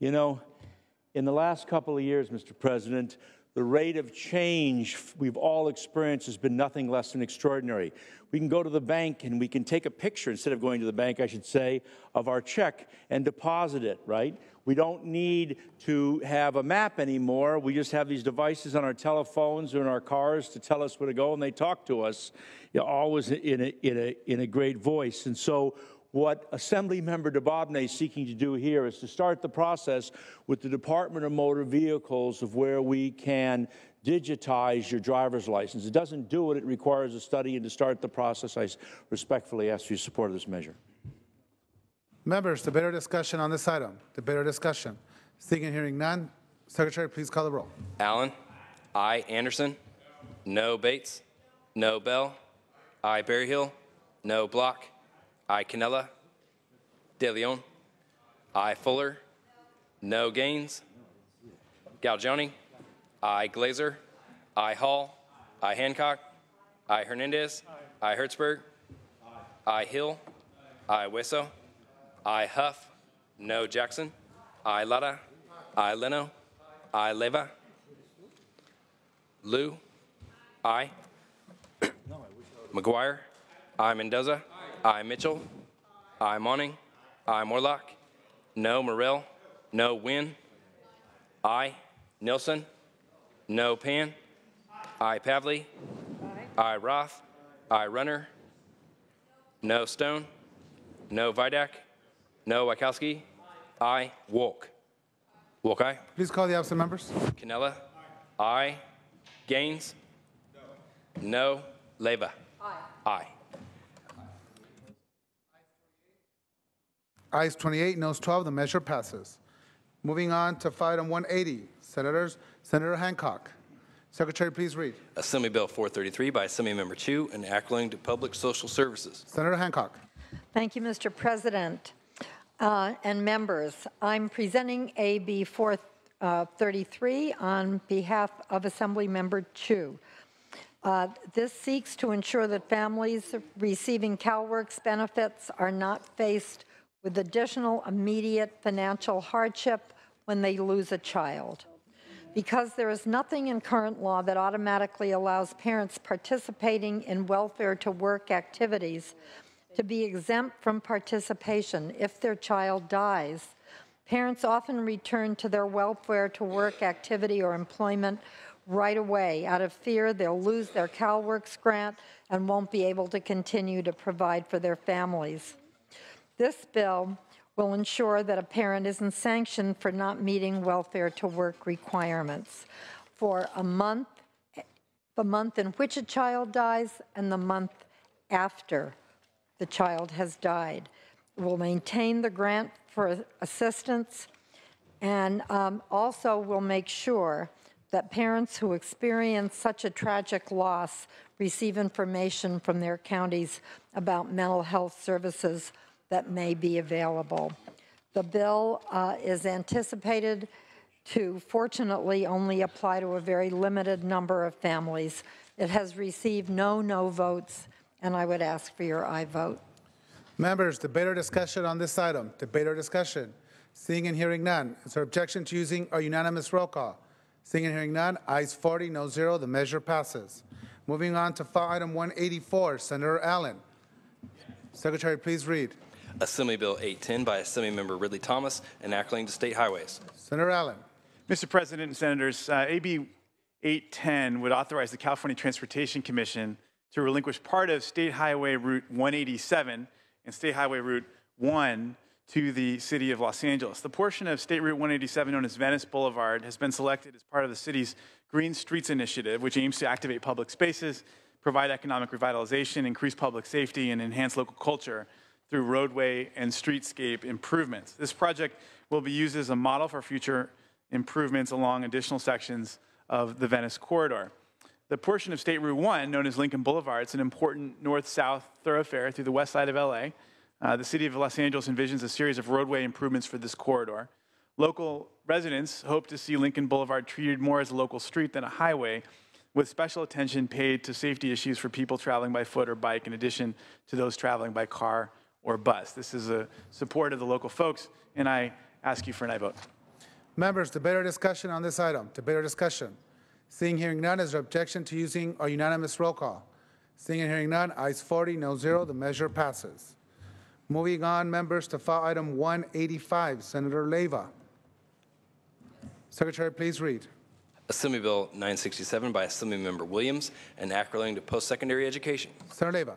You know, in the last couple of years, Mr. President, the rate of change we've all experienced has been nothing less than extraordinary. We can go to the bank and we can take a picture, instead of going to the bank, I should say, of our check and deposit it, right? We don't need to have a map anymore. We just have these devices on our telephones or in our cars to tell us where to go, and they talk to us, you know, always in a, in, a, in a great voice. And so what Assembly Member Dababneh is seeking to do here is to start the process with the Department of Motor Vehicles of where we can digitize your driver's license. It doesn't do it, it requires a study, and to start the process, I respectfully ask for your support of this measure. Members, debate or discussion on this item? Debate or discussion? Seeing and hearing none, Secretary, please call the roll. Allen. I. Anderson. No Bates. No Beall. I. Berryhill. No Block. I. Cannella. De Leon. I. Fuller. No Gaines. Galgiani. I. Glazer. I. Hall. I. Hancock. I. Hernandez. I. Hertzberg. I. Hill. I. Hueso. I. Huff. No Jackson. I. Lara. I. Leno. I. Leyva. Liu. I. McGuire. I. Mendoza. I. Mitchell. I. Monning. I. Moorlach. No Morrell. No Nguyen. I. Nielsen. No Pan. I. Pavley. I. Roth. I. Runner. No Stone. No Vidak. No Wieckowski. I. Wolk. Wolk, aye. Please call the absent members. Cannella. I. Gaines. No. Leyva. Aye. Aye. Ayes 28, noes 12, the measure passes. Moving on to item 180, Senators, Senator Hancock. Secretary, please read. Assembly Bill 433 by Assemblymember Chu and act relating to public social services. Senator Hancock. Thank you, Mr. President uh, and members. I'm presenting AB 433 on behalf of Assemblymember Chu. Uh, this seeks to ensure that families receiving CalWORKs benefits are not faced with additional immediate financial hardship when they lose a child. Because there is nothing in current law that automatically allows parents participating in welfare to work activities to be exempt from participation if their child dies, parents often return to their welfare to work activity or employment right away out of fear they'll lose their CalWORKs grant and won't be able to continue to provide for their families. This bill will ensure that a parent isn't sanctioned for not meeting welfare to work requirements for a month, the month in which a child dies, and the month after the child has died. It will maintain the grant for assistance and um, also will make sure that parents who experience such a tragic loss receive information from their counties about mental health services that may be available. The bill uh, is anticipated to fortunately only apply to a very limited number of families. It has received no no votes, and I would ask for your aye vote. Members, debate or discussion on this item? Debate or discussion? Seeing and hearing none. Is there objection to using a unanimous roll call? Seeing and hearing none, ayes 40, no zero, the measure passes. Moving on to file item 184, Senator Allen. Secretary, please read. Assembly Bill 810 by Assemblymember Ridley Thomas and act relating to state highways. Senator Allen. Mr. President and Senators, uh, AB 810 would authorize the California Transportation Commission to relinquish part of State Highway Route 187 and State Highway Route 1 to the city of Los Angeles. The portion of State Route 187 known as Venice Boulevard has been selected as part of the city's Green Streets Initiative, which aims to activate public spaces, provide economic revitalization, increase public safety, and enhance local culture through roadway and streetscape improvements. This project will be used as a model for future improvements along additional sections of the Venice corridor. The portion of State Route 1, known as Lincoln Boulevard, it's an important north-south thoroughfare through the west side of LA. Uh, the city of Los Angeles envisions a series of roadway improvements for this corridor. Local residents hope to see Lincoln Boulevard treated more as a local street than a highway, with special attention paid to safety issues for people traveling by foot or bike, in addition to those traveling by car or bus. This is a support of the local folks, and I ask you for an aye vote. Members, debate or discussion on this item? Debate or discussion? Seeing, hearing none, is there objection to using a unanimous roll call? Seeing and hearing none, ayes 40, no zero, the measure passes. Moving on, members, to file item 185, Senator Leyva. Secretary, please read. Assembly Bill 967 by Assemblymember Williams, and act relating to post-secondary education. Senator Leyva.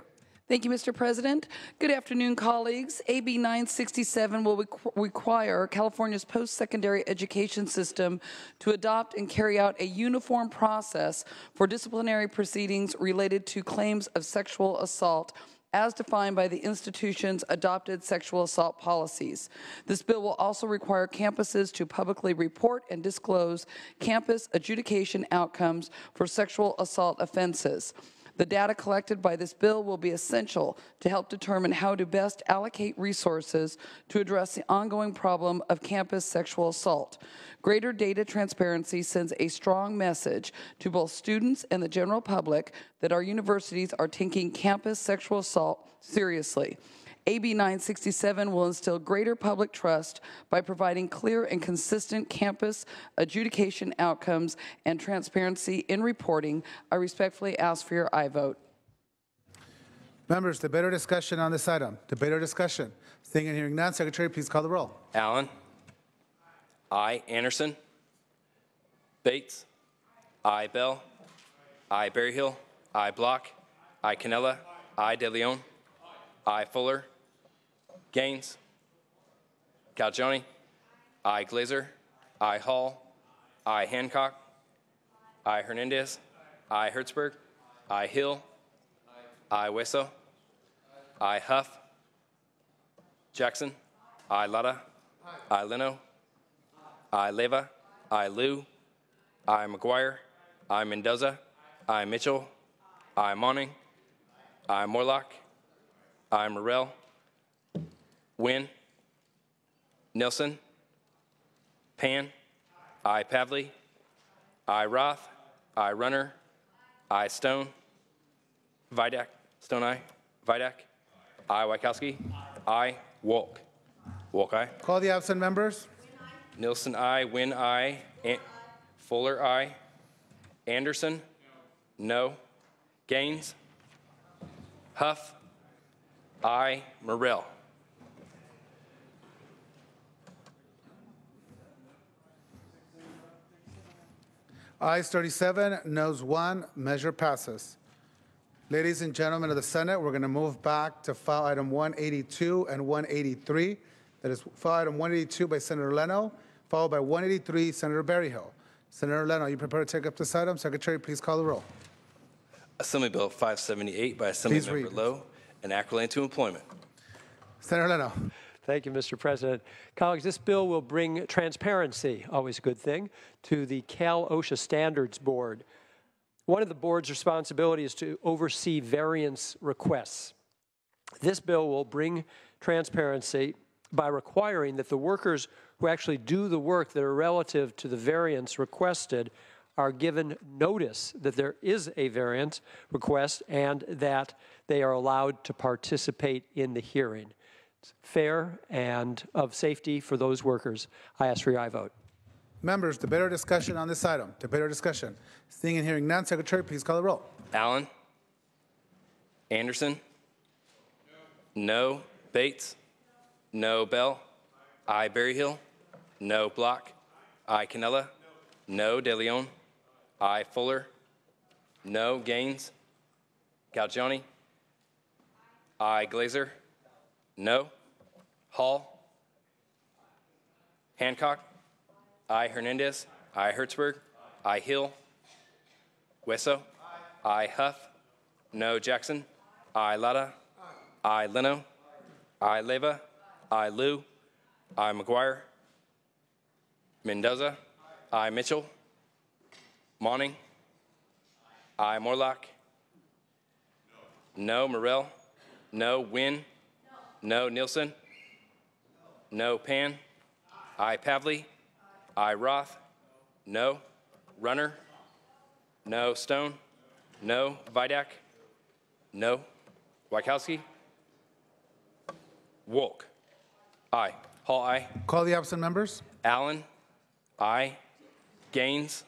Thank you, Mr. President. Good afternoon, colleagues. AB 967 will requ- require California's post-secondary education system to adopt and carry out a uniform process for disciplinary proceedings related to claims of sexual assault as defined by the institution's adopted sexual assault policies. This bill will also require campuses to publicly report and disclose campus adjudication outcomes for sexual assault offenses. The data collected by this bill will be essential to help determine how to best allocate resources to address the ongoing problem of campus sexual assault. Greater data transparency sends a strong message to both students and the general public that our universities are taking campus sexual assault seriously. AB 967 will instill greater public trust by providing clear and consistent campus adjudication outcomes and transparency in reporting. I respectfully ask for your I vote. Members, debate or discussion on this item? Debate or discussion? Seeing and hearing none, Secretary, please call the roll. Allen. I. Anderson. Bates. I. Beall. I. Berryhill. I. Block. I. Cannella. I. De Leon. I. Fuller. Gaines. Galgiani. I. Glazer. I. Hall. I. Hancock. I. Hernandez. I. Hertzberg. I. Hill. I. Hueso. I. Huff. Jackson. I. Lara. I. Leno. I. Leyva. I. Liu. I. McGuire. I. Mendoza. I. Mitchell. I. Monning. I. Moorlach. I. Morrell. Nguyen. Nielsen. Pan. I. Pavley. I. Roth. I. Runner. I. Stone. Vidak. Stone I. Vidak. I. Wieckowski. I. Wolk. Wolk I. Call the absent members. Nielsen, I. Nguyen, I. An- Fuller, I. Anderson? No. Gaines? Huff? I. Morrell? Ayes 37, noes 1, measure passes. Ladies and gentlemen of the Senate, we're going to move back to file item 182 and 183. That is file item 182 by Senator Leno, followed by 183, Senator Berryhill. Senator Leno, are you prepared to take up this item? Secretary, please call the roll. Assembly Bill 578 by. Assemblymember Low, and act relating to employment. Senator Leno. Thank you, Mr. President. Colleagues, this bill will bring transparency, always a good thing, to the Cal OSHA Standards Board. One of the board's responsibilities is to oversee variance requests. This bill will bring transparency by requiring that the workers who actually do the work that are relative to the variance requested are given notice that there is a variance request and that they are allowed to participate in the hearing. It's fair and of safety for those workers. I ask for your aye vote. Members, debate or discussion on this item? Debate or discussion? Seeing and hearing none, Secretary, please call the roll. Allen? Anderson? No. Bates? No. Beall? I. Berryhill? No. Block? I. Cannella? No. De Leon? I. Fuller? No. Gaines? Galgiani? I. Glazer? No. Hall? Hancock? I. Hernandez? I. Hertzberg? I. Hill? Hueso? I. Huff? No. Jackson? I. Lara? I. Leno? I. Leyva? I. Liu? I. McGuire? Mendoza? I. Mitchell? Monning? I. Moorlach? No. Morrell? No. Nguyen? No. Nielsen? No. Pan? I. Pavley? I. Roth? No. Runner? No. Stone? No. Vidak? No. Wieckowski? Wolk? Aye. Hall, aye. Call the absent members. Allen? I. Gaines.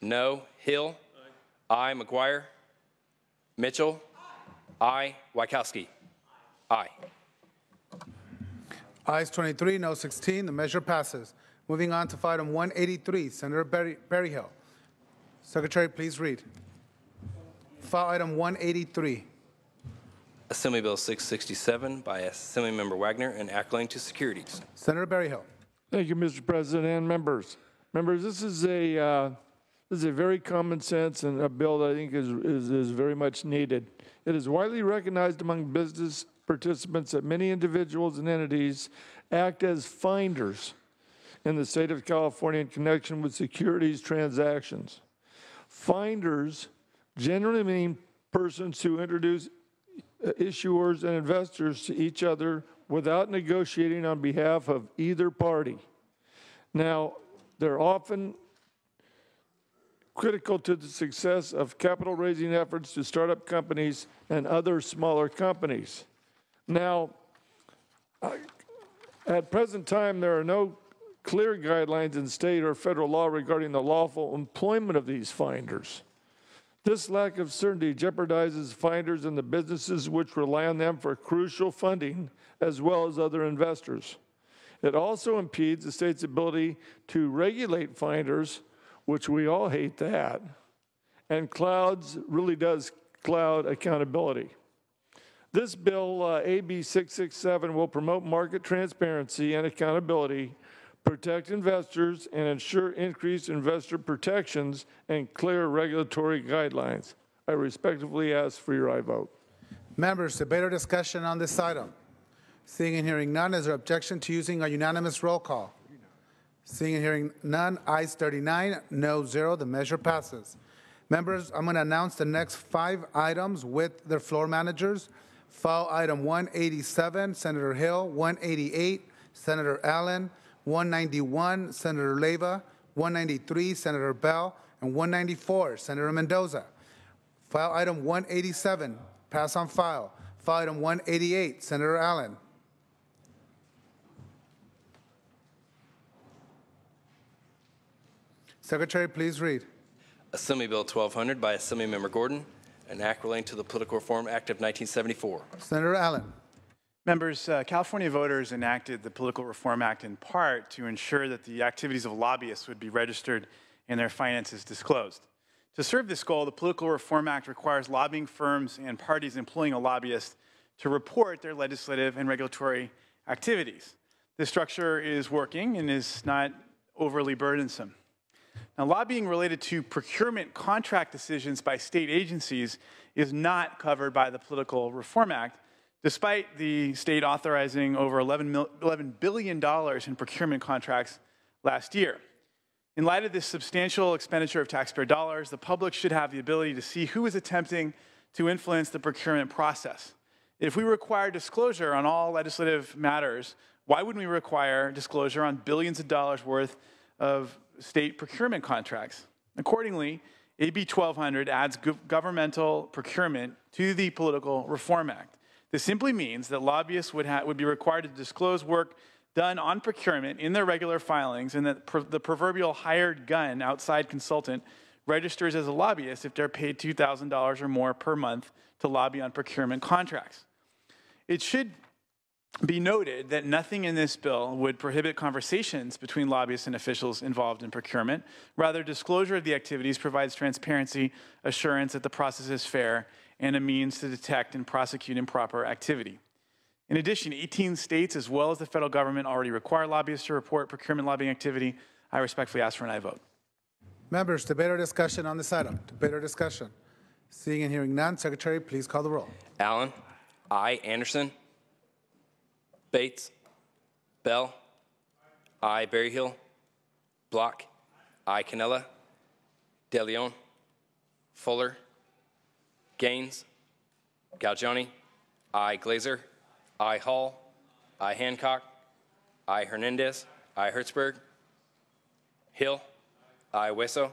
No. Hill. I. McGuire. Mitchell. I. Wieckowski. Aye. Ayes 23, no 16, the measure passes. Moving on to item 183, Senator Berry- Berryhill. Secretary, please read. File item 183. Assembly Bill 667 by Assemblymember Wagner and Act relating to securities. Senator Berryhill. Thank you, Mr. President and members. Members, this is a, uh, this is a very common sense and a bill that I think is, is, is very much needed. It is widely recognized among business participants that many individuals and entities act as finders in the state of California in connection with securities transactions. Finders generally mean persons who introduce uh, issuers and investors to each other without negotiating on behalf of either party. Now, they're often critical to the success of capital raising efforts to start-up companies and other smaller companies. Now, at present time, there are no clear guidelines in state or federal law regarding the lawful employment of these finders. This lack of certainty jeopardizes finders and the businesses which rely on them for crucial funding, as well as other investors. It also impedes the state's ability to regulate finders, which we all hate that, and clouds really does cloud accountability. This bill, uh, AB 667, will promote market transparency and accountability, protect investors, and ensure increased investor protections and clear regulatory guidelines. I respectfully ask for your aye vote. Members, debate or discussion on this item? Seeing and hearing none, is there objection to using a unanimous roll call? Seeing and hearing none, ayes 39, no zero, the measure passes. Members, I'm going to announce the next five items with their floor managers. File item 187, Senator Hill, 188, Senator Allen, 191, Senator Leyva, 193, Senator Beall, and 194, Senator Mendoza. File item 187, pass on file. File item 188, Senator Allen. Secretary, please read. Assembly Bill 1200 by Assemblymember Gordon, an act relating to the Political Reform Act of 1974. Senator Allen. Members, uh, California voters enacted the Political Reform Act in part to ensure that the activities of lobbyists would be registered and their finances disclosed. To serve this goal, the Political Reform Act requires lobbying firms and parties employing a lobbyist to report their legislative and regulatory activities. This structure is working and is not overly burdensome. Now, lobbying related to procurement contract decisions by state agencies is not covered by the Political Reform Act, despite the state authorizing over $11 billion in procurement contracts last year. In light of this substantial expenditure of taxpayer dollars, the public should have the ability to see who is attempting to influence the procurement process. If we require disclosure on all legislative matters, why wouldn't we require disclosure on billions of dollars worth of state procurement contracts? Accordingly, AB 1200 adds governmental procurement to the Political Reform Act. This simply means that lobbyists would, would be required to disclose work done on procurement in their regular filings, and that pr- the proverbial hired gun outside consultant registers as a lobbyist if they're paid $2,000 or more per month to lobby on procurement contracts. It should be noted that nothing in this bill would prohibit conversations between lobbyists and officials involved in procurement. Rather, disclosure of the activities provides transparency, assurance that the process is fair, and a means to detect and prosecute improper activity. In addition, 18 states, as well as the federal government, already require lobbyists to report procurement lobbying activity. I respectfully ask for an aye vote. Members, debate or discussion on this item? Debate or discussion? Seeing and hearing none, Secretary, please call the roll. Allen. I. Anderson. Bates. Beall. I. Berryhill. Block. I. Cannella. De Leon. Fuller. Gaines. Galgiani. I. Glazer. I. Hall. I. Hancock. I. Hernandez. I. Hertzberg. Hill. I. Hueso.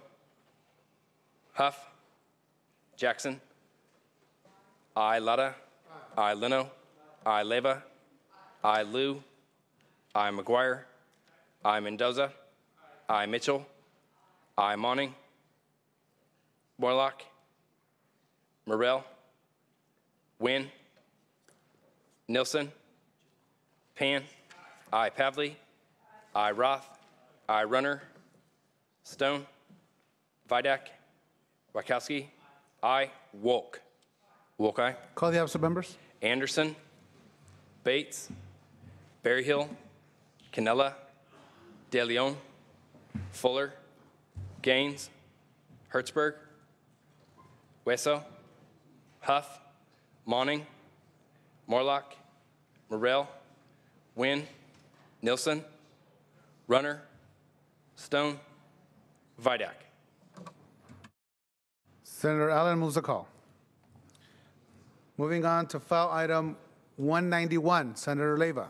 Huff. Jackson. I. Lara. I. Leno. I. Leyva. I. Liu. I. McGuire. I. Mendoza. I. Mitchell. I. Monning. Moorlach. Morrell. Nguyen. Nielsen. Pan. I. Pavley. I. Roth. I. Runner. Stone. Vidak. Wieckowski. I. Wolk. Wolk, aye. Call the absent members. Anderson. Bates. Berryhill. Cannella. De Leon. Fuller. Gaines. Hertzberg. Hueso. Huff. Monning. Moorlach. Morrell. Nguyen. Nielsen. Runner. Stone. Vidak. Senator Allen moves the call. Moving on to file item 191, Senator Leyva.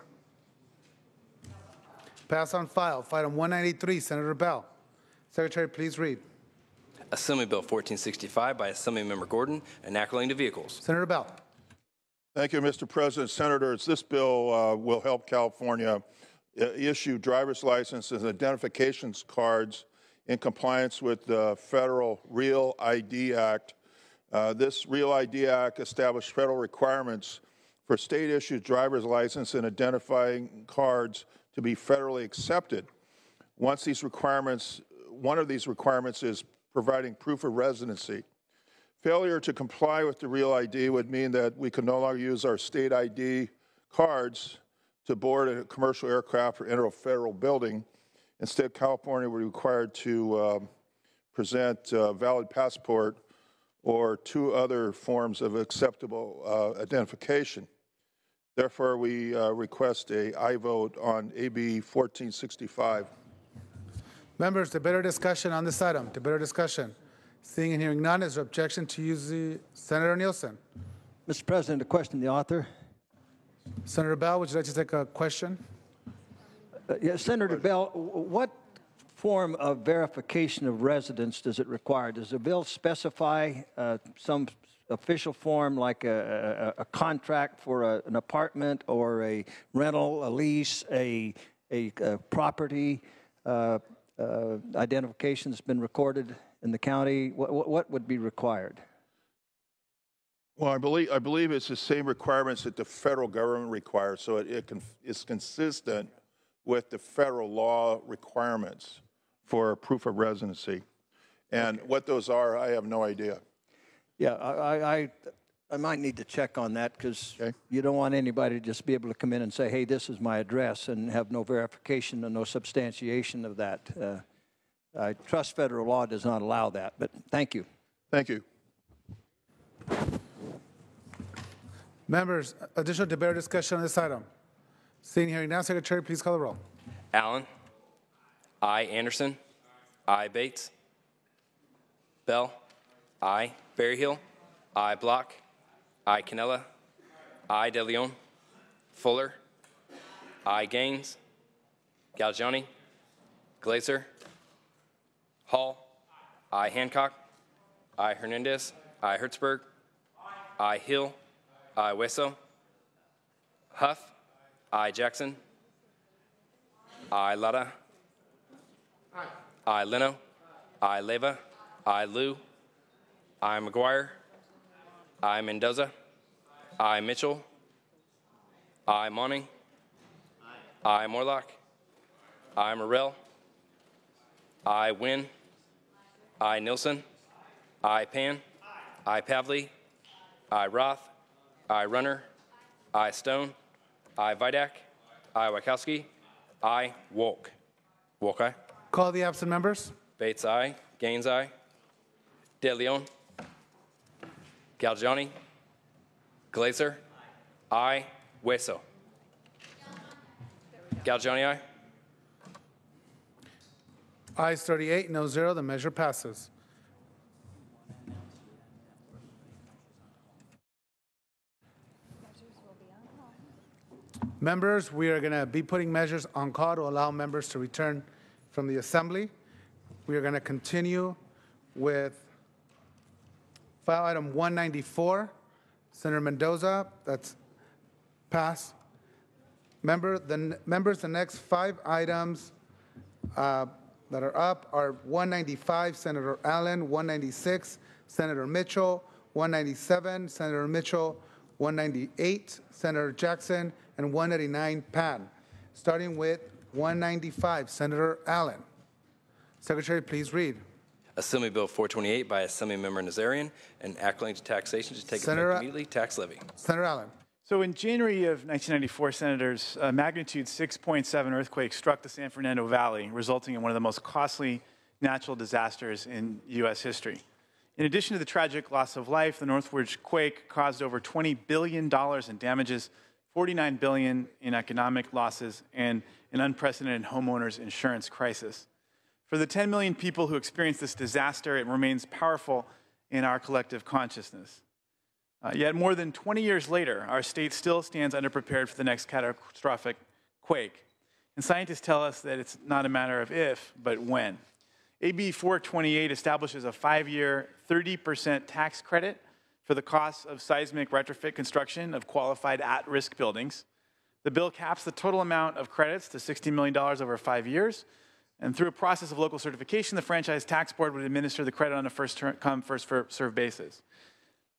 Pass on file. File item 193, Senator Beall. Secretary, please read. Assembly Bill 1465 by Assemblymember Gordon, enacting to vehicles. Senator Beall. Thank you, Mr. President. Senators, this bill uh, will help California uh, issue driver's licenses and identifications cards in compliance with the federal Real ID Act. Uh, this Real ID Act established federal requirements for state-issued driver's license and identifying cards to be federally accepted. Once these requirements, one of these requirements is providing proof of residency. Failure to comply with the Real ID would mean that we could no longer use our state ID cards to board a commercial aircraft or enter a federal building. Instead, California would be required to um, present a valid passport or two other forms of acceptable uh, identification. Therefore, we uh, request a aye vote on AB 1465. Members, debate better discussion on this item? Debate better discussion? Seeing and hearing none, is there objection to use the, Senator Nielsen? Mr. President, a question to the author. Senator Beall, would you like to take a question? Uh, yeah, Senator Beall, what form of verification of residence does it require? Does the bill specify uh, some official form like a, a, a contract for a, an apartment or a rental, a lease, a, a, property uh, uh, identification that's been recorded in the county? What, what- what would be required? Well, I believe, I believe it's the same requirements that the federal government requires, so it, it can, it's consistent with the federal law requirements for proof of residency. And what those are, I have no idea. Yeah, I, I, I- I might need to check on that because Okay. you don't want anybody to just be able to come in and say, hey, this is my address and have no verification and no substantiation of that. Uh, I trust federal law does not allow that, but thank you. Thank you. Members, additional debate or discussion on this item? Seeing and hearing none, Secretary, please call the roll. Allen. I. Anderson. I. Bates. Beall. I. Berryhill. I. Block. I. Cannella. I. De Leon. Fuller. I. Gaines. Galgiani. Glazer. Hall. I. Hancock. I. Hernandez. I. Hertzberg. I. Hill. I. Hueso. Huff. I. Jackson. I. Lara. I. Leno. I. Leyva. I. Liu. I. McGuire. I. Mendoza. I. Mitchell. I. Monning. I. Moorlach. I. Morrell. I. Nguyen. I. Nielsen. I. Pan. I. Pavley. I. Roth. I. Runner. I. Stone. I. Vidak. I. Wieckowski. I. Wolk. Wolk, aye. Call the absent members. Bates, aye. Gaines, aye. De Leon. Galgiani. Glazer. Aye. Hueso. Galgiani, aye. Ayes 38, no zero, the measure passes. Members, we are going to be putting measures on call to allow members to return from the assembly. We are going to continue with file item 194, Senator Mendoza, that's passed. Member, the, members, the next five items uh, that are up are 195, Senator Allen, 196, Senator Mitchell, 197, Senator Mitchell, 198, Senator Jackson, and 189, Pan. Starting with 195, Senator Allen. Secretary, please read. Assembly Bill 428 by Assemblymember Nazarian, an act relating to taxation to take Senator- effect immediately, tax levy. Senator Allen. So in January of 1994, Senators, a magnitude 6.7 earthquake struck the San Fernando Valley, resulting in one of the most costly natural disasters in U.S. history. In addition to the tragic loss of life, the Northridge quake caused over $20 billion in damages, $49 billion in economic losses, and an unprecedented homeowners insurance crisis. For the 10 million people who experienced this disaster, it remains powerful in our collective consciousness. Uh, yet, more than 20 years later, our state still stands underprepared for the next catastrophic quake. And scientists tell us that it's not a matter of if, but when. AB 428 establishes a five year, 30% tax credit for the costs of seismic retrofit construction of qualified at risk buildings. The bill caps the total amount of credits to $60 million over five years. And through a process of local certification, the Franchise Tax Board would administer the credit on a first come, first served basis.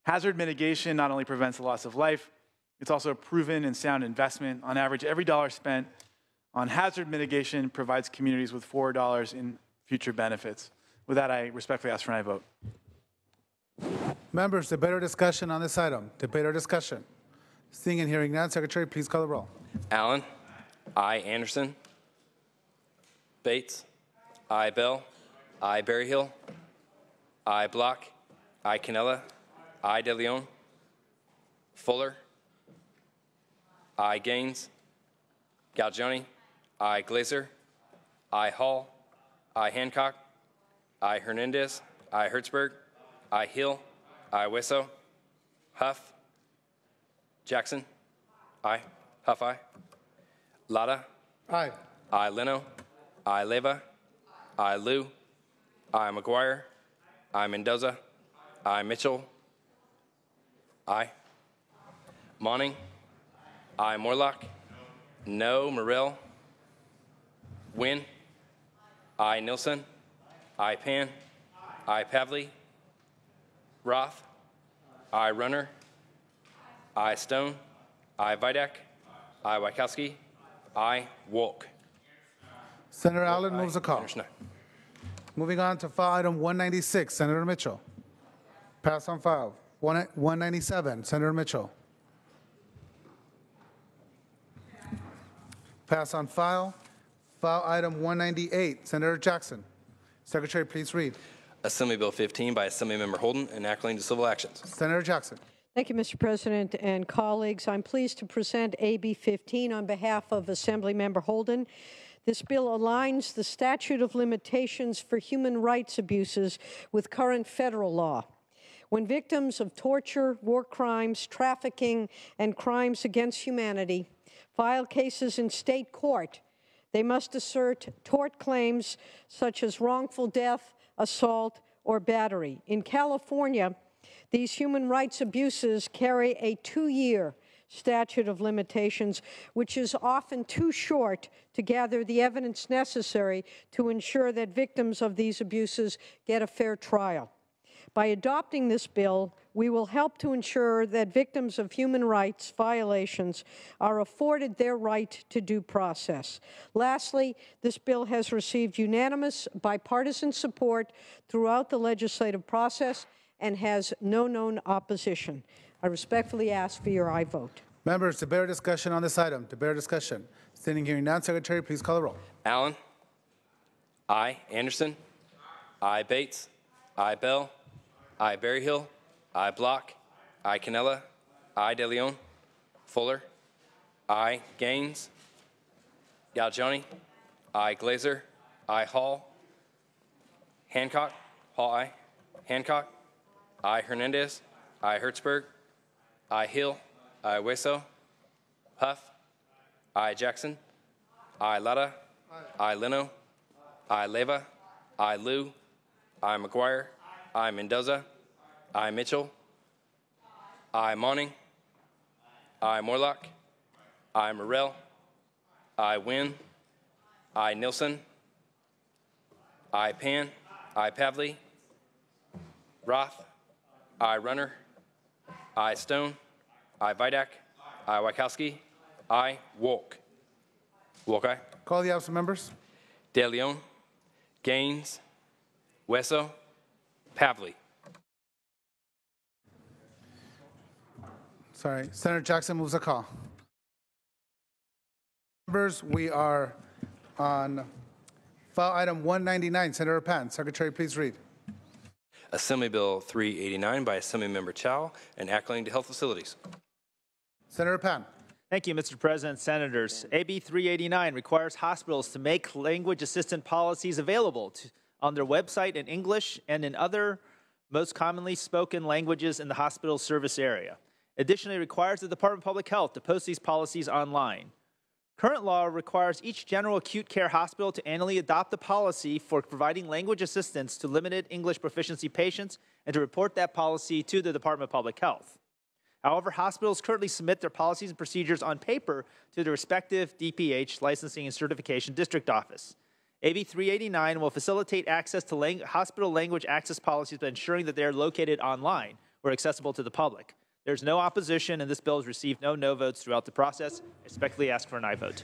Hazard mitigation not only prevents the loss of life, it's also a proven and sound investment. On average, every dollar spent on hazard mitigation provides communities with $4 in future benefits. With that, I respectfully ask for an aye vote. Members, debate or discussion on this item? Debate or discussion? Seeing and hearing none, Secretary, please call the roll. Allen. I. Anderson. Bates. I. Beall. I. Berryhill. I. Block. I. Cannella. I. De Leon. Fuller. I. Gaines. Galgiani. I. Glazer. I. Hall. I. Hancock. I. Hernandez. I. Hertzberg. I. Hill. I. Hueso. Huff. Jackson. I. Huff I. Lara. Aye. I. Leno. I. Leyva. I. Liu. I. McGuire. I. Mendoza. I. Mitchell. I. Monning. I. Moorlach. No. Morrell. Nguyen. I. Nielsen. I. Pan. I. Pavley. Roth. I. Runner. I. Stone. I. Vidak. I. Wieckowski. I. Wolk. Senator Allen moves the call. Anderson, aye. Moving on to file item 196, Senator Mitchell. Pass on file. One- 197, Senator Mitchell. Pass on file. File item 198, Senator Jackson. Secretary, please read. Assembly Bill 15 by Assemblymember Holden, an act relating to civil actions. Senator Jackson. Thank you, Mr. President and colleagues. I'm pleased to present AB 15 on behalf of Assemblymember Holden. This bill aligns the statute of limitations for human rights abuses with current federal law. When victims of torture, war crimes, trafficking, and crimes against humanity file cases in state court, they must assert tort claims such as wrongful death, assault, or battery. In California, these human rights abuses carry a two year statute of limitations, which is often too short to gather the evidence necessary to ensure that victims of these abuses get a fair trial. By adopting this bill, we will help to ensure that victims of human rights violations are afforded their right to due process. Lastly, this bill has received unanimous bipartisan support throughout the legislative process and has no known opposition. I respectfully ask for your aye vote. Members, to bear discussion on this item? to bear discussion? Standing hearing none, Secretary, please call the roll. Allen. I. Anderson. I. Bates. I. Beall. I. Berryhill. I. Block. I. Cannella. I. De Leon. Fuller. I. Gaines. Galgiani. I. Glazer. I. Hall. Hancock. Hall I. Hancock. I. Hernandez. I. Hertzberg. I. Hill. I. Hueso. Huff. I. Jackson. I. Lara. I. Leno. I. Leyva. I. Liu. I. McGuire. I. Mendoza. I. Mitchell. I. Monning. I. Moorlach. I. Morrell. I. Nguyen. I. Nielsen. I Pan, I Pavley, Roth, I Runner, I Stone, I Vidak, I Wieckowski, I Walk. Wolk, aye. Call the absent members. De Leon, Gaines, Hueso, Pavley. Sorry, Senator Jackson moves a call. Members, we are on file item 199. Senator Pan, Secretary, please read. Assembly Bill 389 by Assemblymember Chau, and enacting to health facilities. Senator Pan. Thank you, Mr. President. Senators, AB 389 requires hospitals to make language assistant policies available to, on their website in English and in other most commonly spoken languages in the hospital service area. Additionally, it requires the Department of Public Health to post these policies online. Current law requires each general acute care hospital to annually adopt a policy for providing language assistance to limited English proficiency patients and to report that policy to the Department of Public Health. However, hospitals currently submit their policies and procedures on paper to the respective DPH licensing and certification district office. AB 389 will facilitate access to lang- hospital language access policies by ensuring that they are located online or accessible to the public. There's no opposition, and this bill has received no no votes throughout the process. I respectfully ask for an aye vote.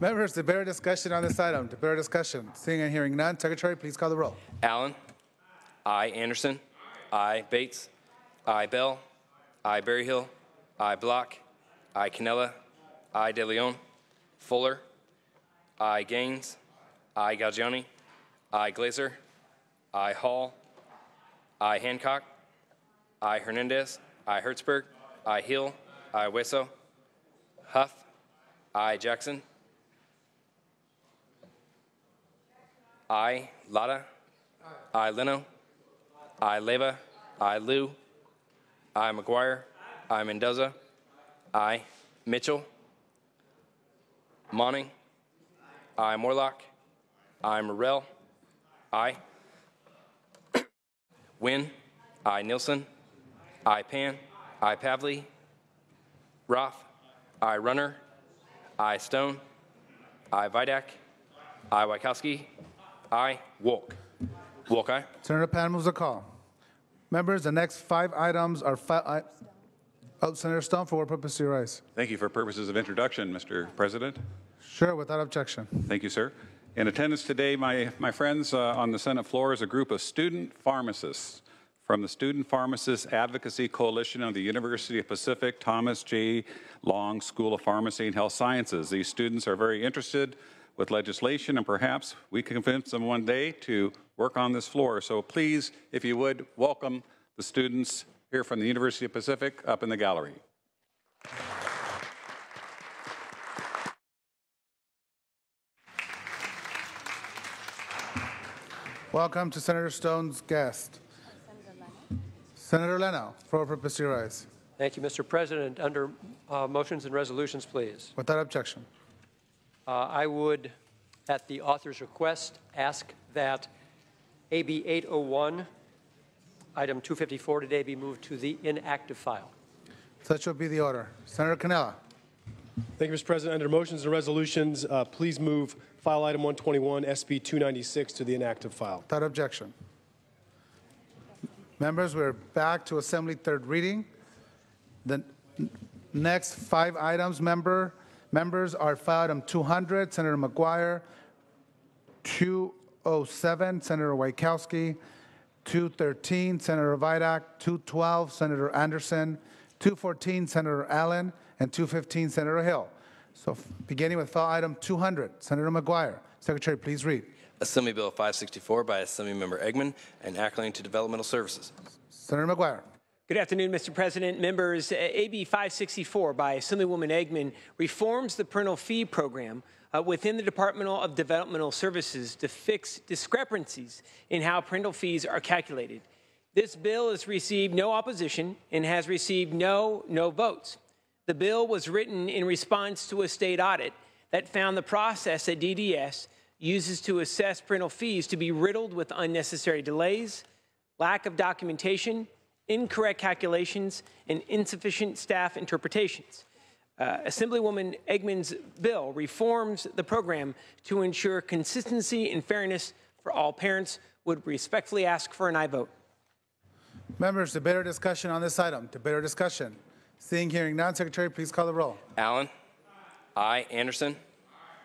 Members, debate or discussion on this item? Debate or discussion? Seeing and hearing none, Secretary, please call the roll. Allen, I Anderson, I Bates, I Beall, I Berryhill, I Block, I Cannella, I De Leon, Fuller, I Gaines, I Galgiani, I Glazer, I Hall, I Hancock, I Hernandez, I Hertzberg, I Hill, I Hueso, Huff, I Jackson, I Lara, I Leno, I Leyva, I Liu, I McGuire, I Mendoza, I Mitchell, Monning, I Moorlach, I Morrell, I Nguyen, I Nielsen, I Pan, I Pavley, Roth, I Runner, I Stone, I Vidak, I Wieckowski, I Wolk. Wolk, aye. Senator Pan moves a call. Members, the next five items are, fi- I- oh, Senator Stone, for what purpose do you rise? Thank you for purposes of introduction, Mr. President. Sure, without objection. Thank you, sir. In attendance today, my, my friends uh, on the Senate floor is a group of student pharmacists from the Student Pharmacists Advocacy Coalition of the University of Pacific Thomas J. Long School of Pharmacy and Health Sciences. These students are very interested with legislation, and perhaps we can convince them one day to work on this floor. So please, if you would, welcome the students here from the University of Pacific up in the gallery. Welcome to Senator Stone's guest. Senator Leno, for what purpose do you rise? Thank you, Mr. President. Under uh, motions and resolutions, please. Without objection. Uh, I would, at the author's request, ask that AB 801, item 254 today, be moved to the inactive file. Such will be the order. Senator Cannella. Thank you, Mr. President. Under motions and resolutions, uh, please move file item 121, SB 296, to the inactive file. Without objection. Members, we're back to Assembly third reading. The next five items, member, members are file item 200, Senator McGuire, 207, Senator Wieckowski, 213, Senator Vidak, 212, Senator Anderson, 214, Senator Allen, and 215, Senator Hill. So beginning with file item 200, Senator McGuire. Secretary, please read. Assembly Bill 564 by Assemblymember Eggman, enacting to developmental services. Senator McGuire. Good afternoon, Mr. President, members. AB 564 by Assemblywoman Eggman reforms the parental fee program uh, within the Department of Developmental Services to fix discrepancies in how parental fees are calculated. This bill has received no opposition and has received no no votes. The bill was written in response to a state audit that found the process at DDS uses to assess parental fees to be riddled with unnecessary delays, lack of documentation, incorrect calculations, and insufficient staff interpretations. Uh, Assemblywoman Eggman's bill reforms the program to ensure consistency and fairness for for all parents. Would respectfully ask for an aye vote. Members, to better discussion on this item? To better discussion? Seeing, hearing none, Secretary, please call the roll. Allen. I. Anderson.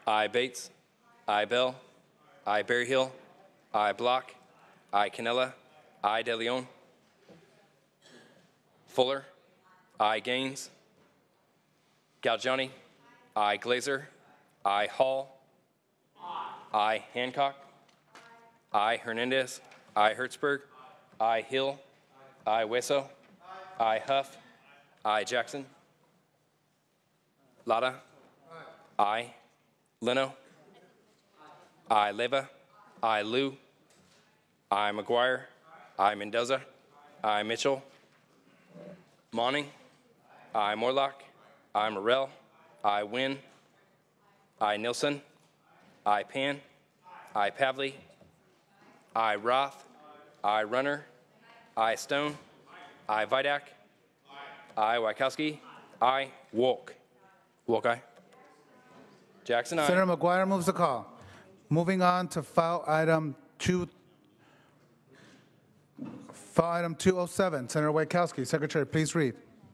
I. Bates. I. Beall. I. Berryhill. I. Block. I. Cannella. I. De Leon. Fuller. I. Gaines. Galgiani. I. Glazer. I. Hall. I. Hancock. I. Hernandez. I. Hertzberg. I. Hill. I. Hueso. I. Huff. I. Jackson. Lara. I. Leno. I. Leyva. I. Liu. I. McGuire. I. Mendoza. I. Mitchell. Monning. I. Moorlach. I. Morrell. I. Nguyen. I. Nielsen. I. Pan. I. Pavley. I. Roth. I. Runner. I. Stone. I. Vidak. I. Wieckowski. I. Wolk. Wolk, aye. Jackson, aye. Senator McGuire moves the call. Moving on to file item two, file item 207. Senator Wieckowski, Secretary, please read.